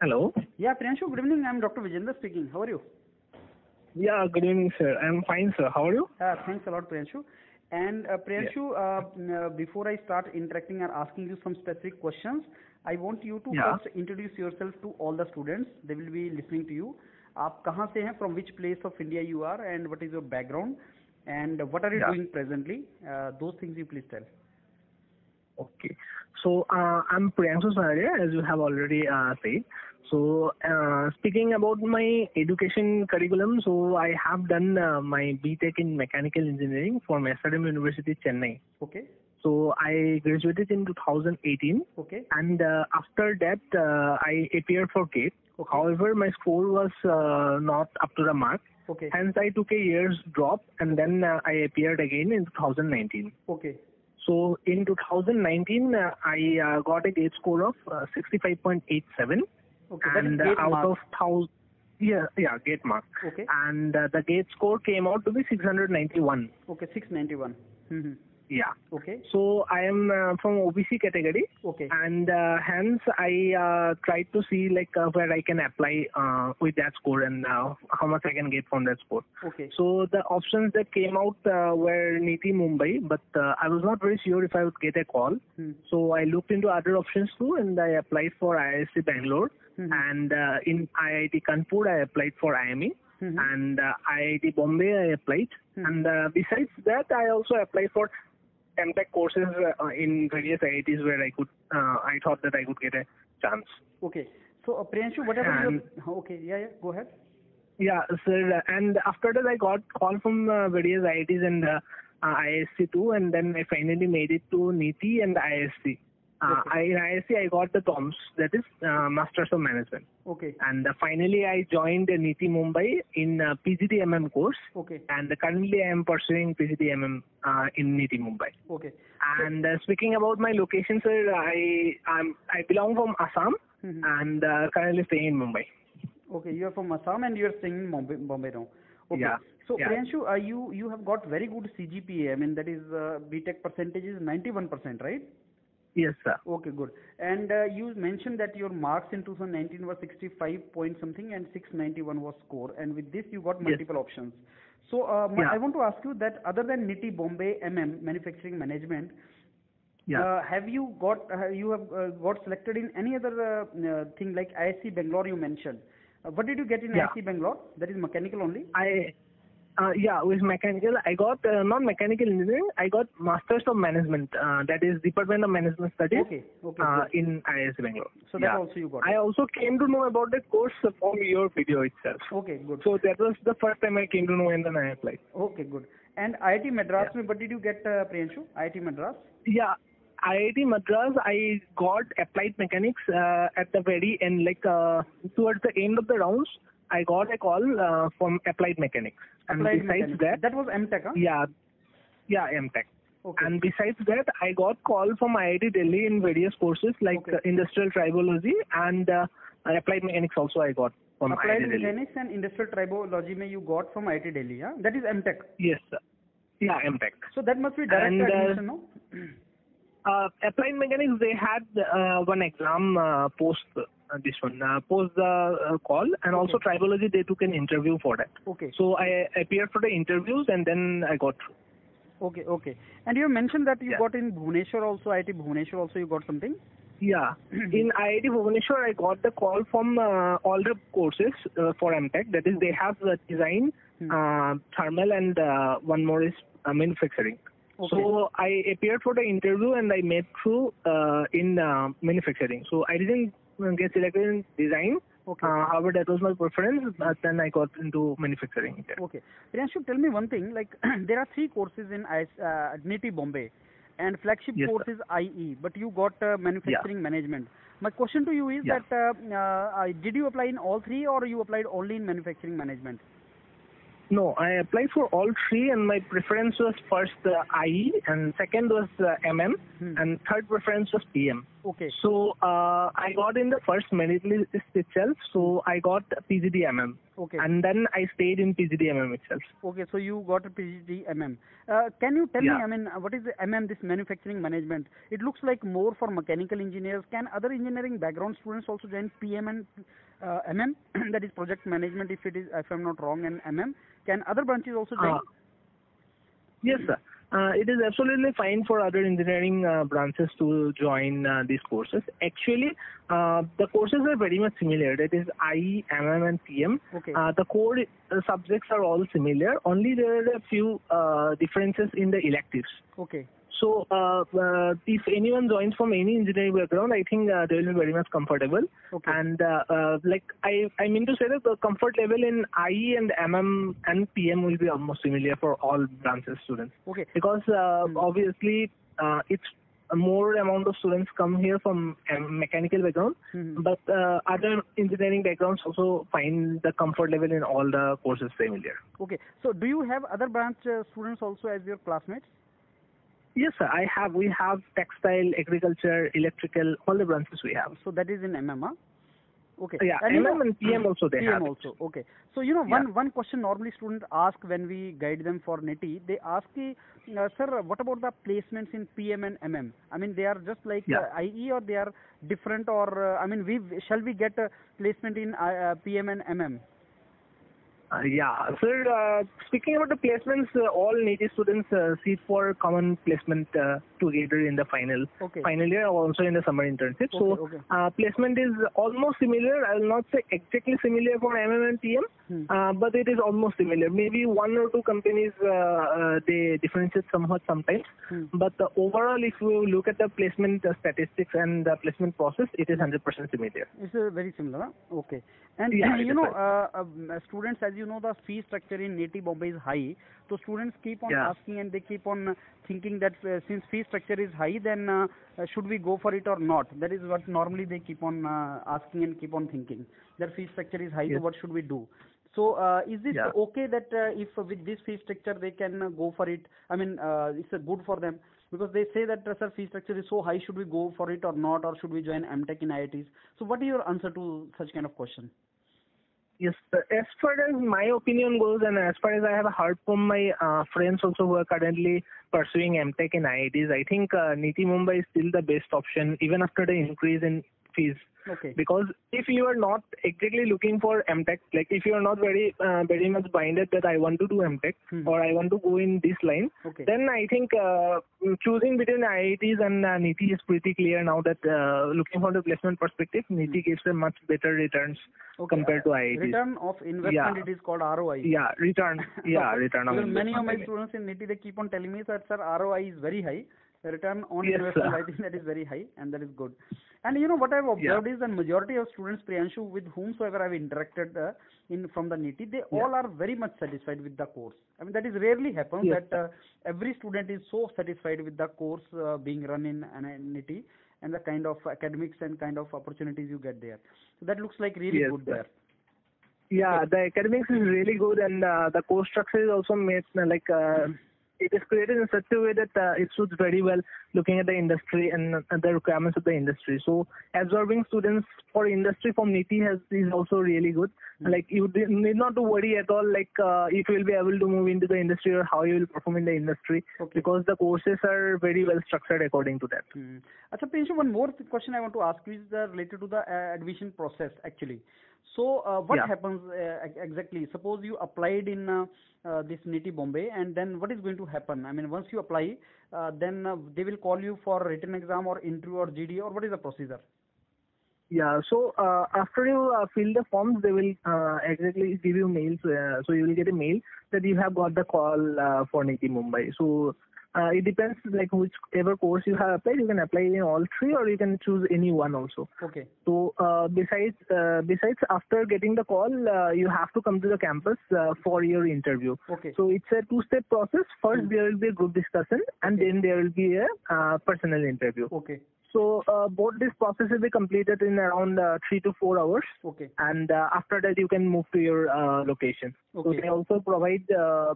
Hello. Yeah, Priyanshu, good evening. I'm Dr. Vijender speaking. How are you? Yeah, good evening, sir. I'm fine, sir. How are you? Uh, thanks a lot, Priyanshu. And uh, Priyanshu, uh, n- uh, before I start interacting and asking you some specific questions, I want you to Yeah. first introduce yourself to all the students. They will be listening to you. आप कहाँ से हैं? From which place of India you are, and what is your background, and what are you Yeah. doing presently? Uh, those things you please tell. Okay. So, uh, I'm Priyanshu Sanaria, as you have already uh, said. So, uh, speaking about my education curriculum, so I have done uh, my BTech in Mechanical Engineering from SRM University, Chennai. Okay. So, I graduated in 2018, Okay. and uh, after that, uh, I appeared for GATE. Okay. However, my score was uh, not up to the mark. Okay. Hence, I took a year's drop, and then uh, I appeared again in 2019. Okay. So in 2019, uh, I uh, got a gate score of uh, 65.87, Okay. That is and gate out mark. of thousand, yeah, yeah, gate mark. Okay. And uh, the gate score came out to be 691. Okay. 691. Mm-hmm. Yeah. Okay. So I am uh, from OBC category, Okay. and uh, hence I uh, tried to see like uh, where I can apply uh, with that score and uh, how much I can get from that score. Okay. So the options that came out uh, were NITIE Mumbai, but uh, I was not very sure if I would get a call. Hmm. So I looked into other options too, and I applied for IISc Bangalore. Mhm. And uh, in IIT Kanpur, I applied for IME. Mhm. And uh, IIT Bombay, I applied. Mhm. And uh, besides that, I also applied for MTech courses uh, in various IITs where I could, uh, I thought that I could get a chance. Okay. So, uh, Priyanshu, whatever you Okay. Yeah, yeah. Go ahead. Yeah, sir. And after that, I got call from uh, various IITs and IISc too, and then I finally made it to NITIE and IISc. Uh, Okay. I, in IISc, I got the TOMS, that is uh, Masters of Management. Okay. And uh, finally, I joined uh, NITIE Mumbai in uh, PGDMM course, Okay. and currently I am pursuing PGDMM uh, in NITIE Mumbai. Okay. And uh, speaking about my location, sir, I I'm, I belong from Assam Mhm. and uh, currently staying in Mumbai. Okay. You are from Assam and you are staying in Mumbai, now. Okay. Yeah. So, Yeah. Priyanshu, uh, you you have got very good CGPA. I mean, that is uh, BTech percentage is 91%, right? Yes, sir. Okay, good. And uh, you mentioned that your marks in 2019 were 65 point something and 691 was score. And with this, you got Yes. multiple options. So, uh, Yeah. I want to ask you that other than NITIE Bombay MM Manufacturing Management, Yeah. Uh, have you got uh, you have uh, got selected in any other uh, uh, thing like IISc Bangalore you mentioned? Uh, what did you get in Yeah. IISc Bangalore? That is mechanical only. I uh, yeah, with mechanical, I got uh, not mechanical engineering. I got Masters of Management. Uh, that is Department of Management Studies Okay, okay, uh, good. in IISc Bangalore. So that yeah. also you got. I also came to know about the course from your video itself. Okay, good. So that was the first time I came to know, and then I applied. Okay, good. And IIT Madras, mein, what did you get, uh, Priyanshu? IIT Madras. Yeah. IIT Madras, I got applied mechanics uh, at the very end, like uh, towards the end of the rounds. I got a call uh, from applied mechanics. And Applied besides Mechanics. that, was MTech, huh? yeah, yeah, MTech. Okay. And besides that, I got call from IIT Delhi in various courses like Okay. industrial tribology and uh, applied mechanics also I got from Applied IIT Delhi. Mechanics and Industrial Tribology mein you got from IIT Delhi, huh? That is MTech. Yes, sir. Yeah, MTech. So that must be direct And, uh, admission, no? Uh, applied mechanics, they had uh, one exam uh, post this one, uh, post the uh, call, and also Okay. tribology, they took an interview for that. Okay. So I appeared for the interviews and then I got through. Okay, okay. And you mentioned that you Yeah. got in Bhubaneswar also, IIT Bhubaneswar also you got something? Yeah. In IIT Bhubaneswar, I got the call from uh, all the courses uh, for MTech. That is, they have uh, design, Hmm. uh, thermal, and uh, one more is uh, manufacturing. Okay. So I appeared for the interview and I made through uh, in uh, manufacturing. So I didn't uh, get selected in design. Okay. Uh, however, that was my preference, but then I got into manufacturing. Okay. Priyanshu, tell me one thing, like there are three courses in uh, NITIE Bombay and flagship Yes, course sir. is IE, but you got uh, manufacturing management. My question to you is Yeah. that uh, uh, uh, did you apply in all three or you applied only in manufacturing management? No, I applied for all three, and my preference was first uh, IE, and second was uh, MM, Hmm. and third preference was PM. Okay. So uh, I got in the first merit list itself, so I got PGDMM, Okay. and then I stayed in PGDMM itself. Okay, so you got a PhD MM. Uh, can you tell Yeah. me, I mean, what is the MM, this manufacturing management? It looks like more for mechanical engineers. Can other engineering background students also join PM and uh, MM? that is project management, if it is, if I'm not wrong, and MM. Can other branches also join? Uh, Yes, sir. Uh, it is absolutely fine for other engineering uh, branches to join uh, these courses. Actually, uh, the courses are very much similar. That is IE, MM, and PM. okay. Uh, the core uh, subjects are all similar. Only there are a few uh, differences in the electives. okay. So, uh, uh, if anyone joins from any engineering background, I think uh, they will be very much comfortable. Okay. And uh, uh, like I, I mean to say that the comfort level in IE and MM and PM will be almost similar for all branches students okay. because uh, Hmm. obviously uh, it's more amount of students come here from mechanical background, Mhm. but uh, other engineering backgrounds also find the comfort level in all the courses similar. Okay. So do you have other branch uh, students also as your classmates? Yes, sir. I have. We have textile, agriculture, electrical, all the branches we have. So that is in MM, huh? Okay. Yeah, And you MM know- and PM also they PM have. also. Okay. So you know Yeah. one one question normally students ask when we guide them for NITIE, they ask, uh, sir, what about the placements in PM and MM? I mean they are just like Yeah. uh, IE or they are different or uh, I mean we shall we get a placement in uh, PM and MM? Uh, yeah, sir. Uh, speaking about the placements, uh, all NITIE students uh, seek for common placement uh, together in the final Okay. final year, or also in the summer internship. Okay, so okay. Uh, placement is almost similar. I will not say exactly similar for MM and PM, Hmm. uh, but it is almost similar. Maybe one or two companies uh, uh, they differentiate somewhat sometimes. Hmm. But overall, if you look at the placement uh, statistics and the placement process, it is 100% similar. It's uh, very similar. Okay. And Yeah, you know, uh, students, as you know, the fee structure in NITIE Bombay is high. So students keep on Yeah. asking and they keep on thinking that uh, since fee structure is high, then should we go for it or not? That is what normally they keep on uh, asking and keep on thinking. Their fee structure is high, so what should we do? So uh, is it Yeah. okay that uh, if with this fee structure they can uh, go for it? I mean, uh, it's good for them because they say that uh, sir fee structure is so high. Should we go for it or not, or should we join MTech in IITs? So what is your answer to such kind of question? Yes, sir. as far as my opinion goes, and as far as I have heard from my uh, friends also who are currently pursuing MTech in IITs, I think uh, NITIE Mumbai is still the best option, even after the increase in fees. Okay. Because if you are not exactly looking for MTech, like if you are not very uh, very much binded that I want to do MTech Hmm. or I want to go in this line, Okay. then I think uh, choosing between IITs and uh, NITIE is pretty clear now that uh, looking from the placement perspective, NITIE gives a much better returns Hmm. Okay. compared to IITs. Return of investment, Yeah. it is called ROI. Yeah, return. Yeah, return on Because many of my students in NITIE, they keep on telling me that, sir, ROI is very high. The return on Yes, investment, sir. I think that is very high, and that is good. And you know what I've observed is that majority of students, Priyanshu, with whomsoever I've interacted uh, in from the NITIE, they Yeah. all are very much satisfied with the course. I mean, that is rarely happens Yes, that uh, every student is so satisfied with the course uh, being run in an NITIE and the kind of academics and kind of opportunities you get there. So that looks like really Yes, good sir. there. Yeah, the academics is really good, and uh, the course structure is also made like uh, it is created in such a way that uh, it suits very well looking at the industry and the requirements of the industry. So absorbing students for industry from NITIE has is also really good. Like you need not to worry at all like uh, if you will be able to move into the industry or how you will perform in the industry Okay. because the courses are very well structured according to that. Hmm. Priyanshu, one more question I want to ask you is uh, related to the uh, admission process actually. So, uh, what Yeah. happens uh, exactly? Suppose you applied in uh, uh, this NITIE Bombay, and then what is going to happen? I mean, once you apply, uh, then uh, they will call you for written exam or interview or GD, or what is the procedure? Yeah. So uh, after you uh, fill the forms, they will uh, exactly give you mails. Uh, so you will get a mail that you have got the call uh, for NITIE Mumbai. So uh, it depends like whichever course you have applied. You can apply in all three, or you can choose any one also. Okay. So uh, besides uh, besides after getting the call, uh, you have to come to the campus uh, for your interview. Okay. So it's a two-step process. First, there will be a group discussion, and then there will be a uh, personal interview. Okay. So uh, both these processes will be completed in around uh, three to four hours, Okay. and uh, after that you can move to your uh, location. So they also provide uh,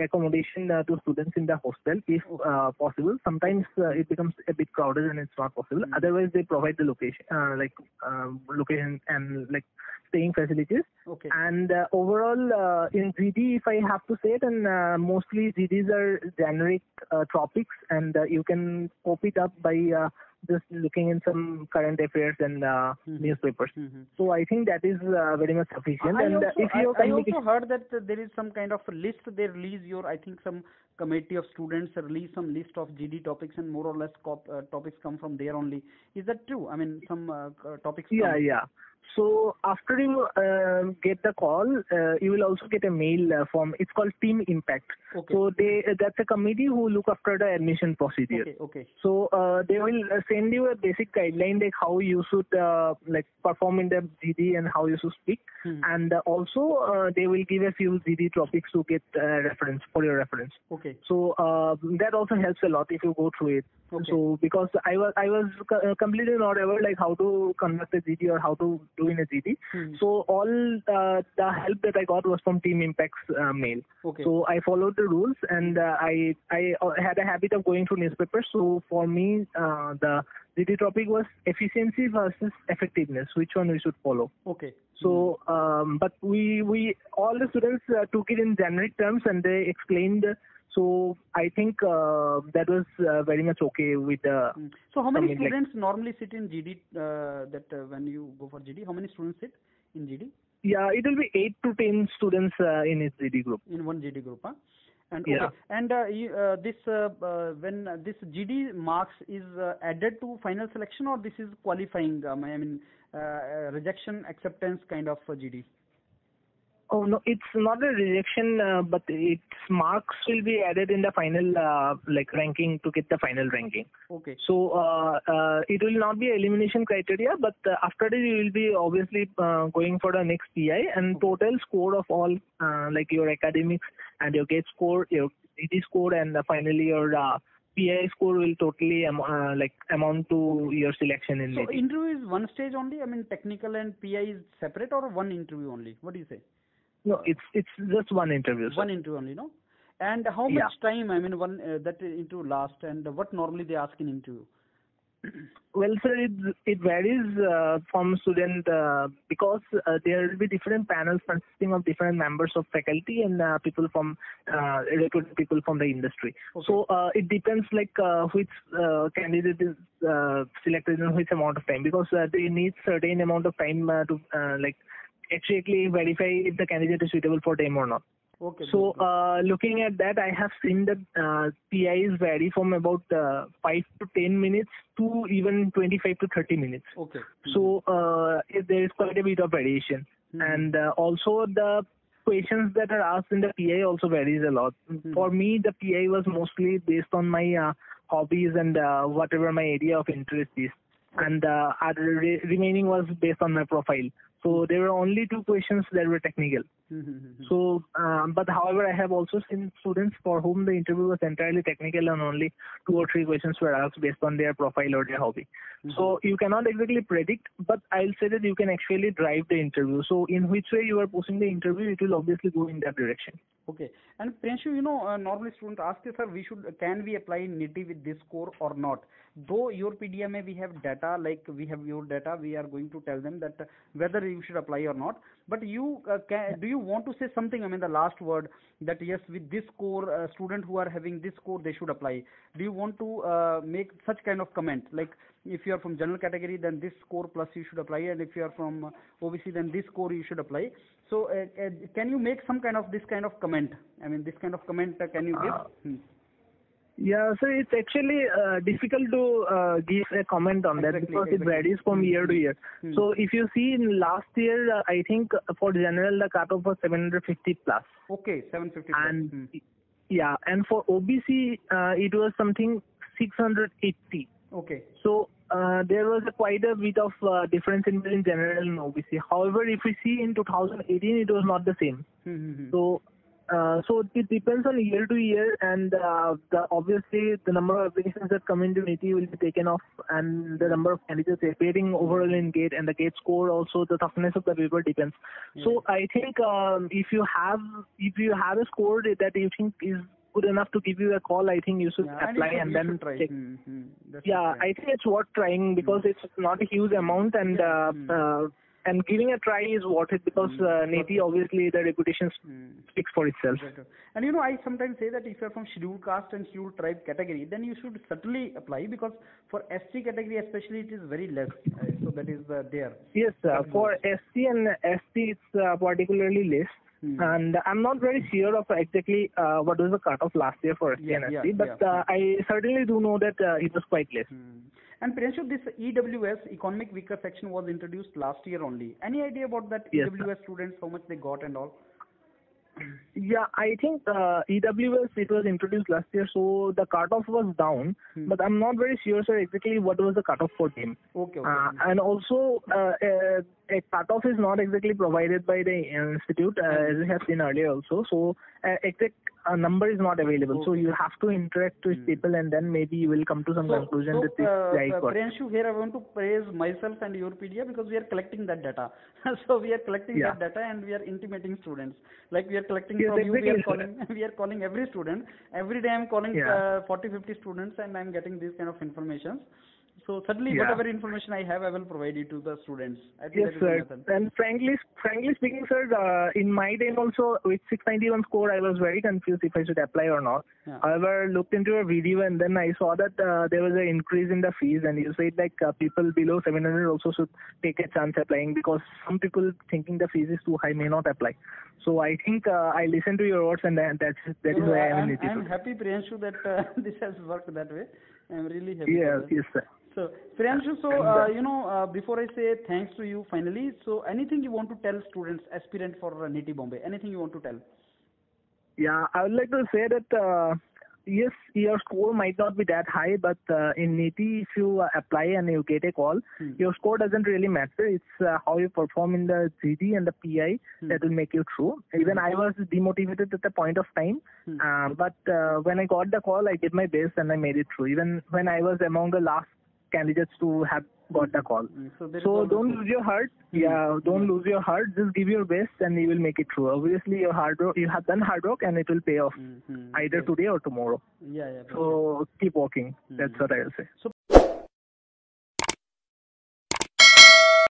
accommodation uh, to students in the hostel if uh, possible. Sometimes uh, it becomes a bit crowded and it's not possible. Mm. Otherwise, they provide the location, uh, like um location and like staying facilities. Okay. And uh, overall, uh, in GD, if I have to say, then uh, mostly GDs are generic uh, topics, and uh, you can cope it up by uh, just looking in some current affairs and uh, Mhm. newspapers. Mhm. So I think that is uh, very much sufficient. I and uh, also, if I, you I communicate, also heard that there is some kind of list they release your I think some committee of students release some list of GD topics and more or less cop, uh, topics come from there only. Is that true? I mean some uh, topics. yeah, come- yeah. So after you uh, get the call, uh, you will also get a mail uh, from. It's called Team Impact. Okay. So they that's a committee who look after the admission procedure. okay. Okay. So uh, they will uh, send you a basic guideline like how you should uh, like perform in the GD and how you should speak, Hmm. and uh, also uh, they will give a few GD topics to get uh, reference for your reference. Okay. So uh, that also helps a lot if you go through it. Okay. So because I was I was co- uh, completely not aware like how to conduct a GD or how to do in a GD. Hmm. So all the help that I got was from Team Impact's uh, mail. Okay. So I followed the rules and uh, I I uh, had a habit of going through newspapers. So for me, uh, the GD topic was efficiency versus effectiveness. Which one we should follow? okay. So, um, but we we all the students uh, took it in generic terms and they explained. So I think uh, that was uh, very much okay with the. Hmm. So how many something like- students normally sit in GD? Uh, that uh, when you go for GD, how many students sit in GD? Yeah, it will be eight to ten students uh, in his GD group. in one GD group, huh? And Yeah. okay. And uh, you, uh, this uh, uh, when this GD marks is uh, added to final selection, or this is qualifying? Um, I mean, rejection acceptance kind of uh, GD. Oh no, it's not a rejection, uh, but its marks will be added in the final uh, like ranking to get the final ranking. Okay. So uh, uh, it will not be elimination criteria, but uh, after that you will be obviously uh, going for the next PI and total score of all uh, like your academics and your GATE score, your GD score, and uh, finally your uh, PI score will totally uh, like amount to your selection in So NITIE. interview is one stage only. I mean, technical and PI is separate, or one interview only. What do you say? No, it's it's just one interview. sir. One interview only, no? And how much Yeah. time? I mean, one uh, that interview last, and what normally they ask in interview? Well, sir, it it varies uh, from student uh, because uh, there will be different panels consisting of different members of faculty and uh, people from uh, recruited people from the industry. Okay. So uh, it depends like uh, which uh, candidate is uh, selected in which amount of time because uh, they need certain amount of time uh, to uh, like actually verify if the candidate is suitable for them or not. Okay. So, uh, looking at that, I have seen that uh, PIs vary from about uh, 5 to 10 minutes to even 25 to 30 minutes. okay. So, uh, there is quite a bit of variation. Mhm. And uh, also, the questions that are asked in the PI also varies a lot. Mhm. For me, the PI was mostly based on my uh, hobbies and uh, whatever my area of interest is. And uh, other re- remaining was based on my profile. So, there were only two questions that were technical. Mhm. So, um, but however, I have also seen students for whom the interview was entirely technical and only two or three questions were asked based on their profile or their hobby. So you cannot exactly predict, but I'll say that you can actually drive the interview. So in which way you are pushing the interview, it will obviously go in that direction. Okay. And Priyanshu, you know, uh, normally students ask you, sir, we should, can we apply NITIE with this score or not? Though YourPedia, we have data, like we have your data, we are going to tell them that whether you should apply or not. But you, uh, can, do you want to say something, I mean, the last word, that yes, with this score, uh, student who are having this score, they should apply. Do you want to uh, make such kind of comment? Like, if you are from general category, then this score plus you should apply, and if you are from OBC, then this score you should apply. So, uh, uh, can you make some kind of this kind of comment? I mean, this kind of comment uh, can you give? Hmm. Yeah, so it's actually uh, difficult to uh, give a comment on that Exactly, because it varies from year to year. Hmm. So if you see in last year, uh, I think for general the cutoff was 750 plus. Okay, 750. plus. and Hmm. yeah, and for OBC uh, it was something 680. Okay. So uh, there was a quite a bit of uh, difference in between general and OBC. However, if we see in 2018, it was not the same. Hmm, hmm, hmm. So so it depends on year to year, and uh, the, obviously the number of applications that come into NITIE will be taken off, and the number of candidates appearing overall in GATE and the GATE score also the toughness of the paper depends. So I think um, if you have if you have a score that you think is good enough to give you a call, I think you should Yeah, apply should- and then try. check. Hmm, hmm. Yeah. I think it's worth trying because it's not a huge amount and uh, Hmm. uh, and giving a try is worth it because uh, NITIE obviously the reputation Hmm. speaks for itself. And you know, I sometimes say that if you're from scheduled caste and scheduled tribe category, then you should certainly apply because for ST category especially it is very less. Uh, so that is uh, there. Yes, uh, for SC and ST it's uh, particularly less. Hmm. And I'm not very sure of exactly uh, what was the cutoff last year for SC Yeah, and yeah, but yeah. uh, I certainly do know that uh, it was quite less. Hmm. And Priyanshu, this EWS economic weaker section was introduced last year only. Any idea about that Yes, EWS students how much they got and all? Yeah, I think uh, EWS it was introduced last year, so the cutoff was down, Hmm. but I'm not very sure, sir, exactly what was the cutoff for them. Okay, okay. Uh, and also, uh, uh, a cutoff is not exactly provided by the institute, uh, as we have seen earlier also. So, uh, exact uh, number is not available. So, you have to interact with people, and then maybe you will come to some So, conclusion so, that this uh, guy uh, here I want to praise myself and YourPedia because we are collecting that data. so we are collecting Yeah. that data and we are intimating students. Like we are collecting Yes, from you, we are calling, we are calling every student. Every day I'm calling Yeah. uh, 40, 50 students and I'm getting these kind of information. So certainly Yeah. whatever information I have, I will provide it to the students. I think Yes, that is sir. And frankly, frankly speaking, sir, uh, in my time also with 691 score, I was very confused if I should apply or not. Yeah. However, looked into a video and then I saw that uh, there was an increase in the fees, and you said like uh, people below 700 also should take a chance applying because some people thinking the fees is too high may not apply. So I think uh, I listened to your words, and that- that's that is So why I'm I'm, in I'm happy, Priyanshu, that uh, this has worked that way. I'm really happy. Yes, yes, sir. So, Priyanshu, so, uh, uh, you know, uh, before I say thanks to you finally, so anything you want to tell students, aspirant for uh, NITIE Bombay, anything you want to tell? Yeah, I would like to say that uh, yes, your score might not be that high, but uh, in NITIE, if you uh, apply and you get a call, Hmm. your score doesn't really matter. It's uh, how you perform in the GD and the PI Hmm. that will make you through. Even I was demotivated at the point of time, Hmm. uh, but uh, when I got the call, I did my best and I made it through. Even when I was among the last candidates to have got the call. Mm, So, So don't lose your heart. Yeah, don't lose your heart. Just give your best, and you will make it through. Obviously, your hard work, you have done hard work, and it will pay off Mm, mm, either today or tomorrow. Yeah, yeah. So keep working. Hmm. That's what I will say. So